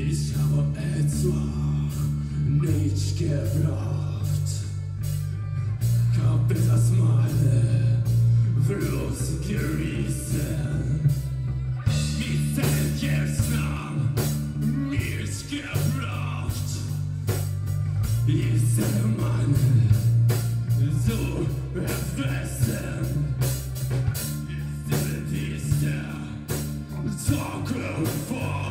Ich habe etwa nicht gebraucht. Hab das meine bloß gerissen. Mit dem Gersam nicht gebraucht. Ich sehe meine Talk for